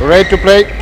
Ready to play?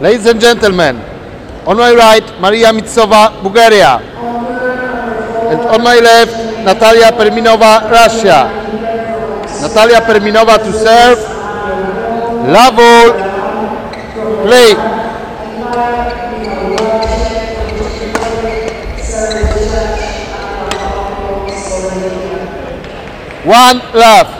Ladies and gentlemen, on my right, Mariya Mitsova, Bulgaria. And on my left, Natalia Perminova, Russia. Natalia Perminova to serve. Love all. Play. One love.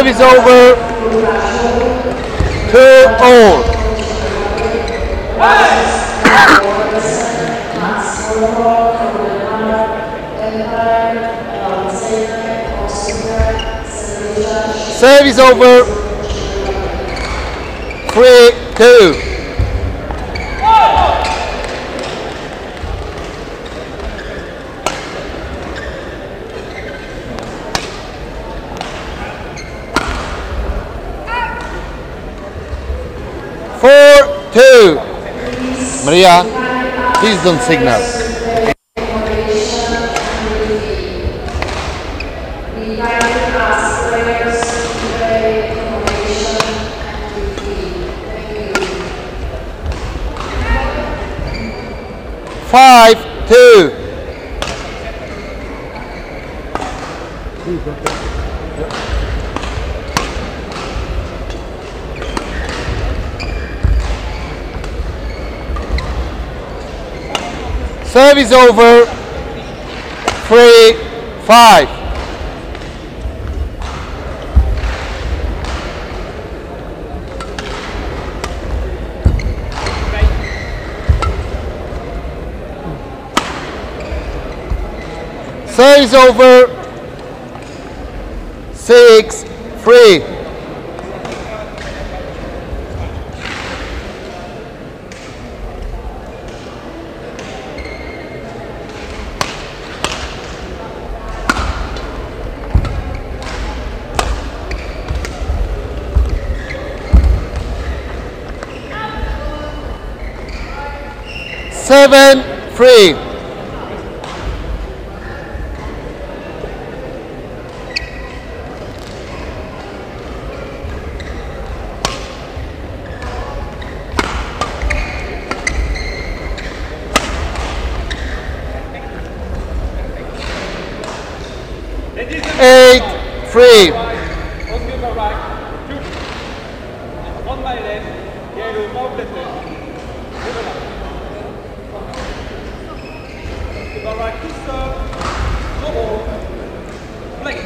Service over. Two all. Service over. Three, two. Four, two. Please don't signal. Five, two. Service over. Three, five. Service over. Six, three. Seven, three. Eight, three. Oscar right, shoot. On my left, yellow, mount left. Oscar right, two serve, no ball, flank.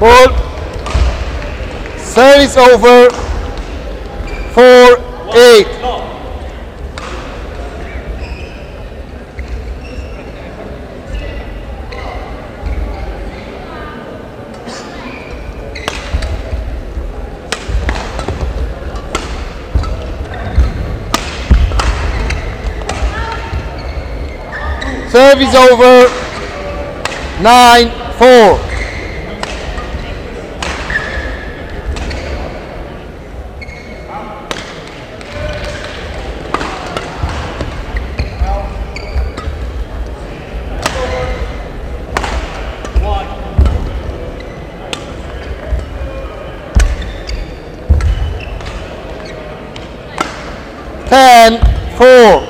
Ball. Service over. Four, eight. No. Service over. Nine, four. Four.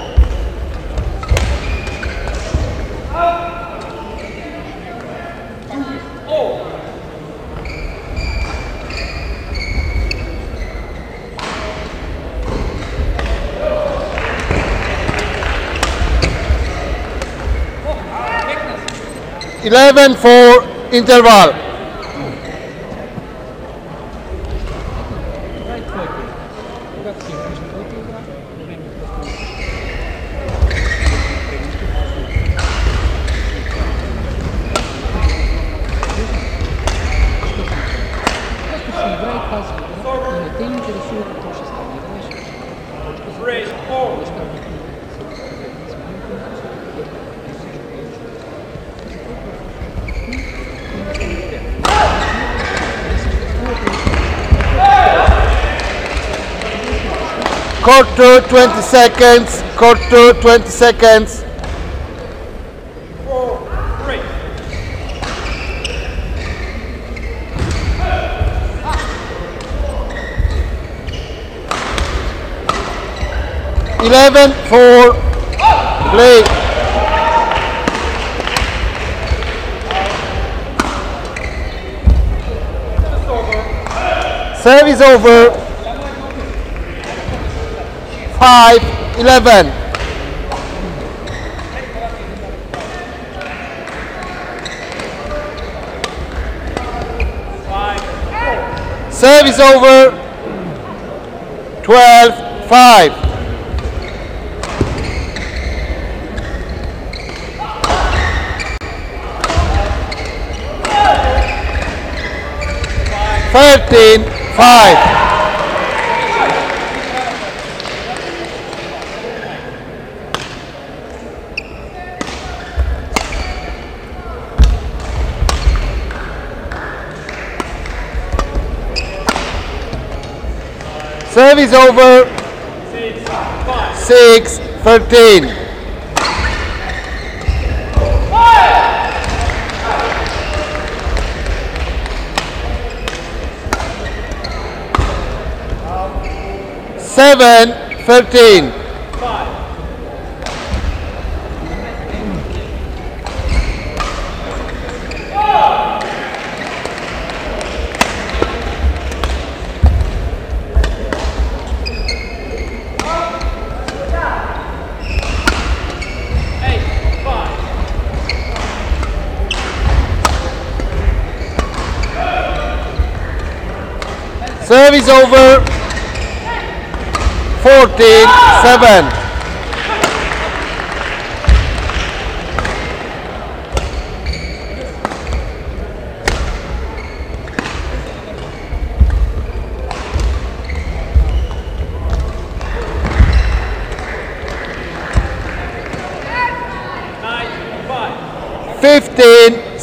Eleven, four. Interval. Gracias. Quarter, 20 seconds. Quarter, 20 seconds. Four, three. 11 4 play service over 5 11 service over. 12 5 13 5 Service over. 6 13 7 13 Service over. 14 7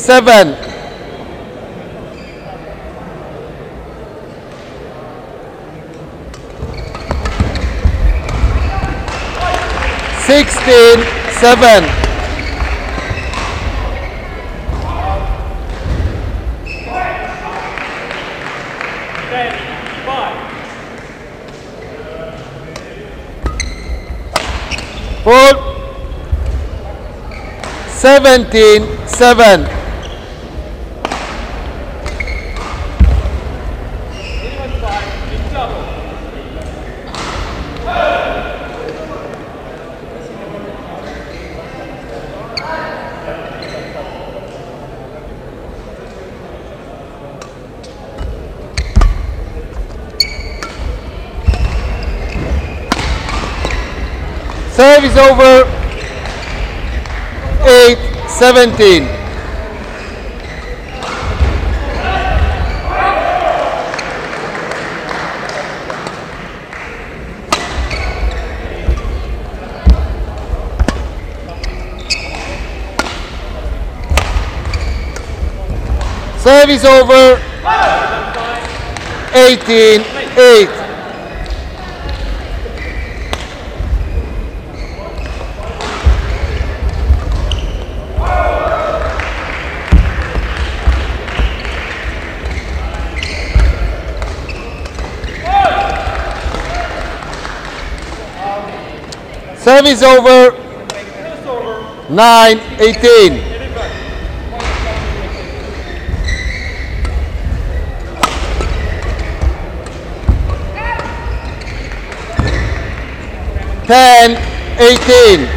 Nine, 16 7 Ten, five. Four 17 7 Service over. 8 17 Service over. 18 8 Service over. 9 18 10 18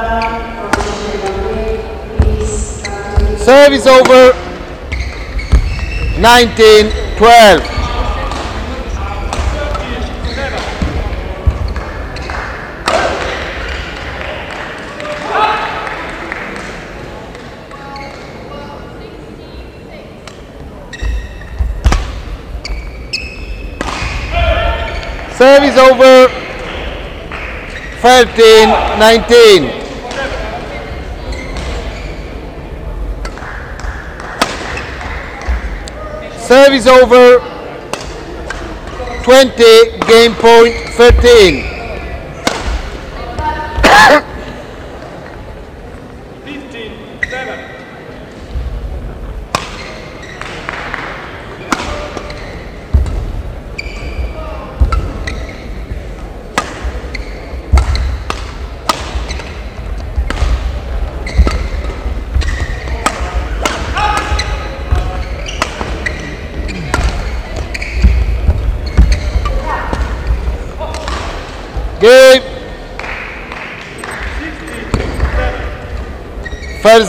Serve is over. 19 12. Serve is over 13 19. Service over 20, game point 13. 15, 7.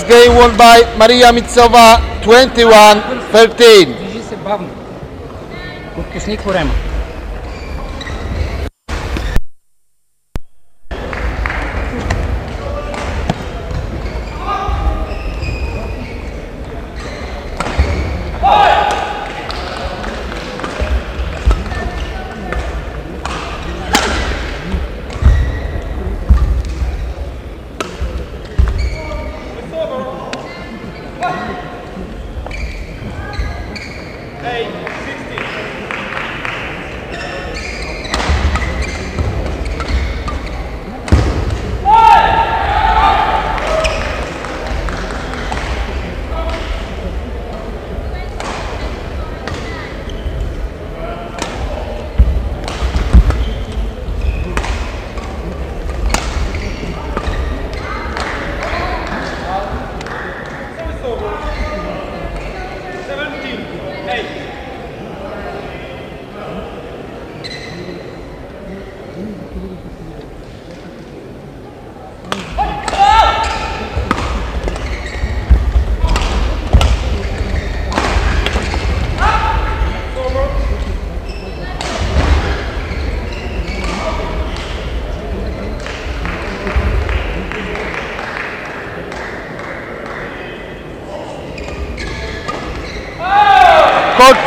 This game won by Mariya Mitsova 21-13.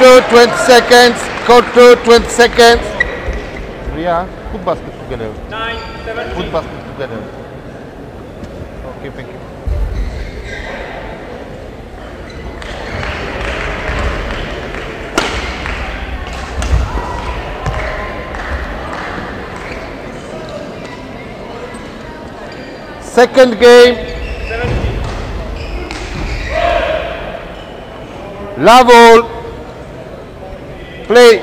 Quarter 20 seconds. Quarter 20 seconds. Ria, put basket together. 9, 17. Put basket together. Okay, thank you. Second game, 17. love all. Play.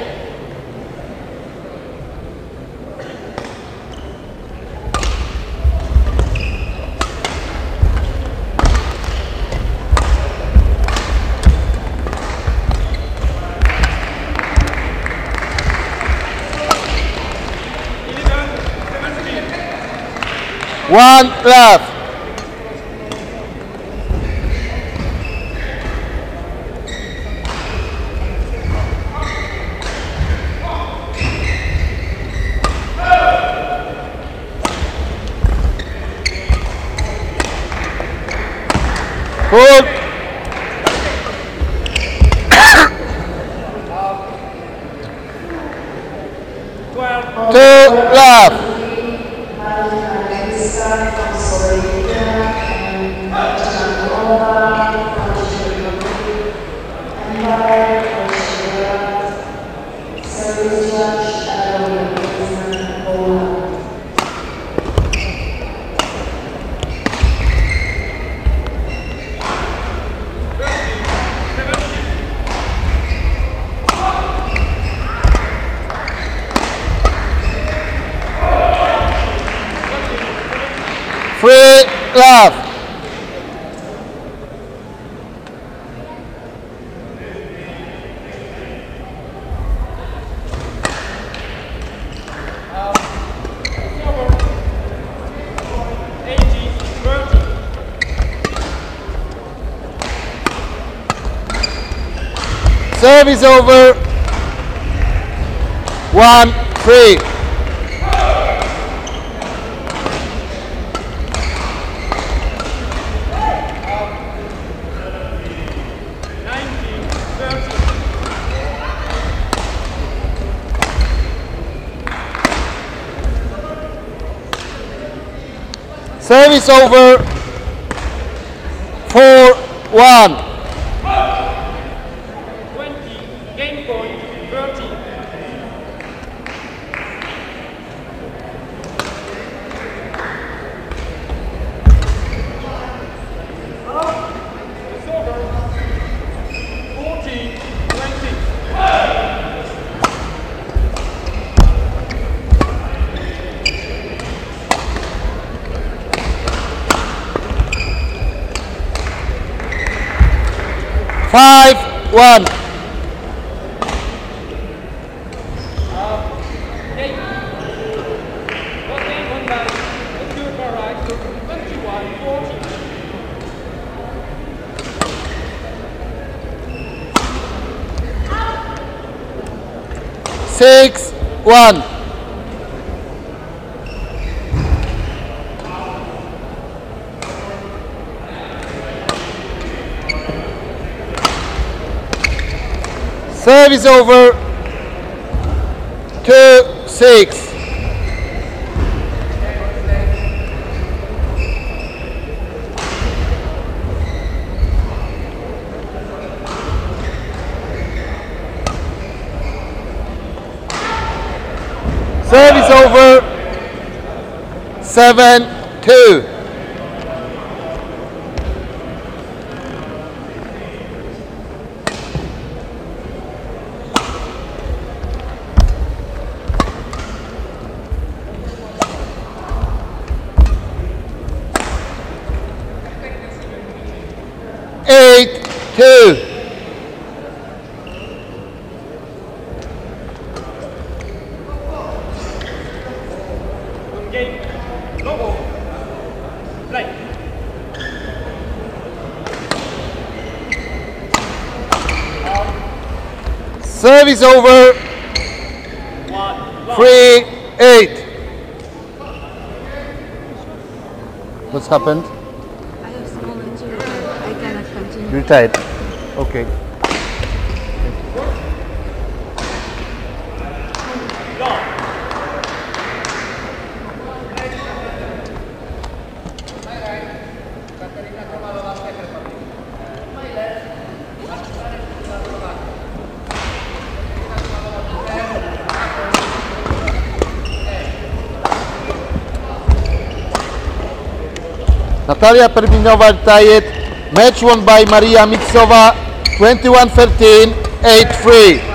One left. Hold. Twelve. Two left. Free love. Service over. One, three. Service over. 4 1. 20, game point 30. It's over. 40, 20. Five, one. Eight. One game, one match. Let's do it for right. So 21, 40. Six, one. Service over. Two, six. Service over. Seven, two. Two. Service over. Three, eight. What's happened? Continue. You retired. Okay. Natalia Perminova retired. Match won by Mariya Mitsova 21-13, 8-3.